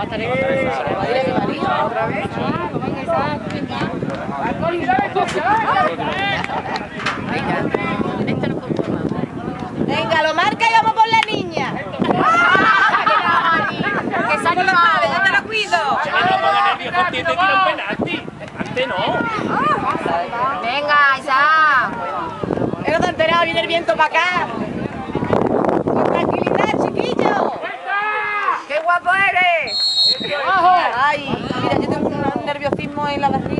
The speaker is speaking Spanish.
va a estar en ¿Otra vez? Venga, Venga, lo marca y vamos con la niña. Que sale los padres, yo te lo cuido. Antes no. Venga, Isaac. Pero te enterado, viene el viento para acá. En la barriga.